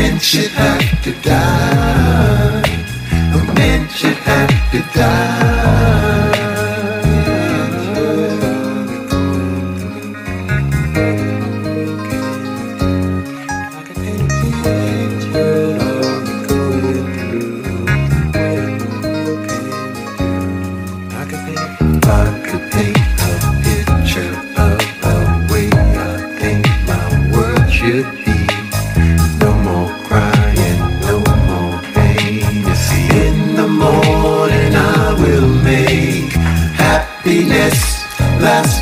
a man should have to die. A man should have to die.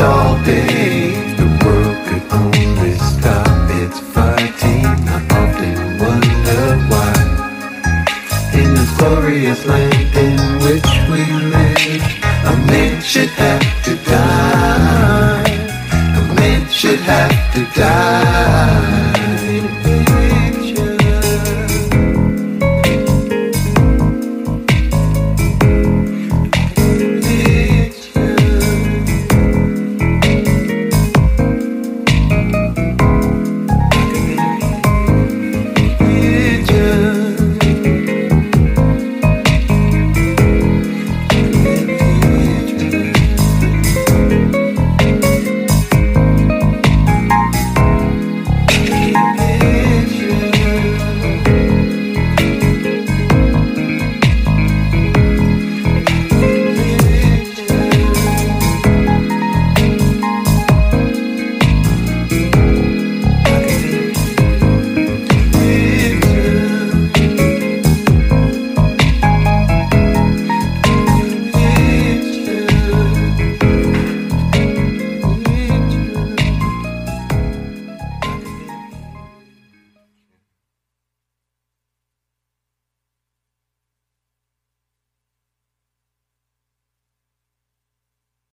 All day. The world could only stop its fighting. I often wonder why. In this glorious land in which we live, a man should have to die. A man should have to die.